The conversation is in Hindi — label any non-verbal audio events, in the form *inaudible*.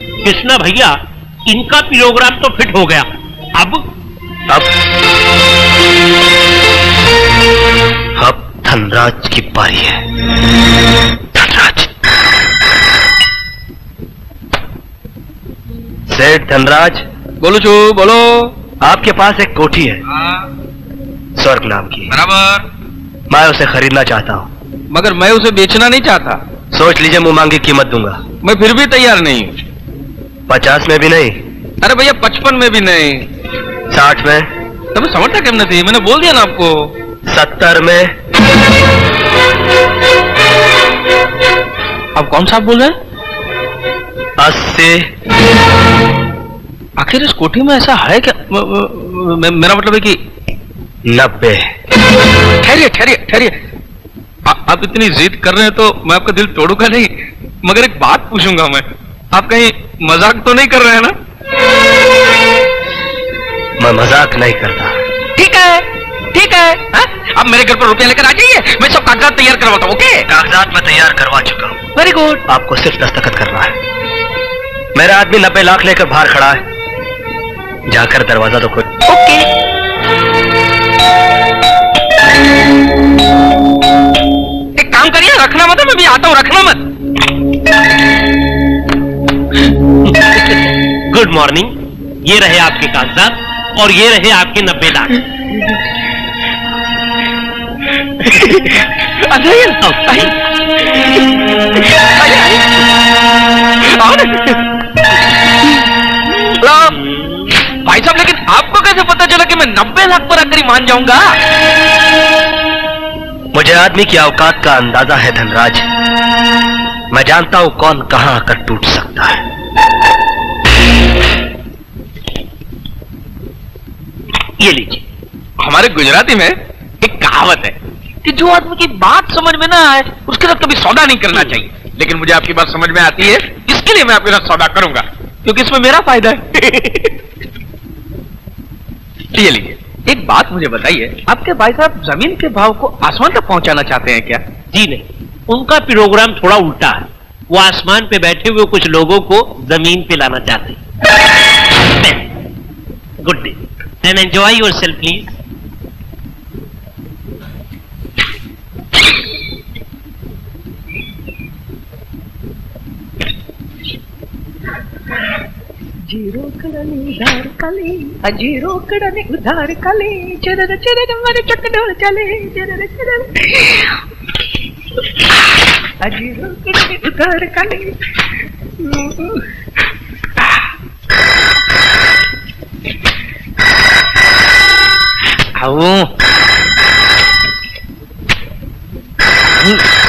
कृष्णा भैया इनका प्रोग्राम तो फिट हो गया। अब? अब? अब धनराज की पारी है। धनराज। सेठ धनराज। बोलो छू बोलो। आपके पास एक कोठी है। स्वर्ग नाम की। बराबर। मैं उसे खरीदना चाहता हूँ। मगर मैं उसे बेचना नहीं चाहता। सोच लीजिए मुँह मांगी कीमत दूँगा। मैं फिर भी तैयार नहीं हूँ। पचास में भी नहीं। अरे भैया पचपन में भी नहीं। साठ में। तब समझता क्यों नहीं मैंने बोल दिया ना आपको। सत्तर में। आप कौन सा बोल रहे हैं? अस्सी। आखिर इस कोठी में ऐसा है क्या? म- म- म- मेरा मतलब है कि नब्बे। ठहरिए ठहरिए ठहरिए। आप इतनी जिद कर रहे हैं तो मैं आपका दिल तोड़ूँगा नहीं मगर एक बात पूछूँगा मैं। आप कहीं मज़ाक तो नहीं कर रहे हैं ना? मैं मज़ाक नहीं करता। ठीक है ठीक है हाँ? अब मेरे घर पर रुपया लेकर आ जाइए मैं सब कागजात तैयार करवाता हूँ ओके? कागजात मैं तैयार करवा चुका हूँ। वेरी गुड आपको सिर्फ़ दस्तखत करना है। मेरा आदमी नब्बे लाख लेकर बाहर खड़ा है। जाकर दरवाज़ा तो खोल। ओके। एक काम करिए रखना मत मैं भी आता हूँ रखना मत। गुड मॉर्निंग ये रहे आपके कागजात और ये रहे आपके नब्बे लाख। भाई साहब लेकिन आपको कैसे पता चला कि मैं नब्बे लाख पर आकर ही मान जाऊँगा? मुझे आदमी की औकात का अंदाज़ा है धनराज। मैं जानता हूँ कौन कहाँ आकर टूट सकता है। ये लीजिए। हमारे गुजराती में एक कहावत है कि जो आदमी की बात समझ में ना आए, उसके साथ कभी सौदा नहीं करना चाहिए। लेकिन मुझे आपकी बात समझ में आती है, इसके लिए मैं आपके साथ सौदा करूँगा, क्योंकि इसमें मेरा फ़ायदा है। *laughs* ये लीजिए, एक बात मुझे बताइए, आपके भाई साहब ज़मीन के भाव को आसमान तक पहुंचाना चाहते हैं क्या? जी नहीं, उनका प्रोग्राम थोड़ा उल्टा है। वो आसमान पे बैठे हुए कुछ लोगों को ज़मीन पे लाना चाहते हैं। *laughs* Good day. and enjoy yourself, please. ज़ीरो कड़ने उधार कले अजीरो कड़ने उधार कले चरर चरर मर चकडोल चले चरर चरर अजीरो कड़ने उधार कले కలి आऊं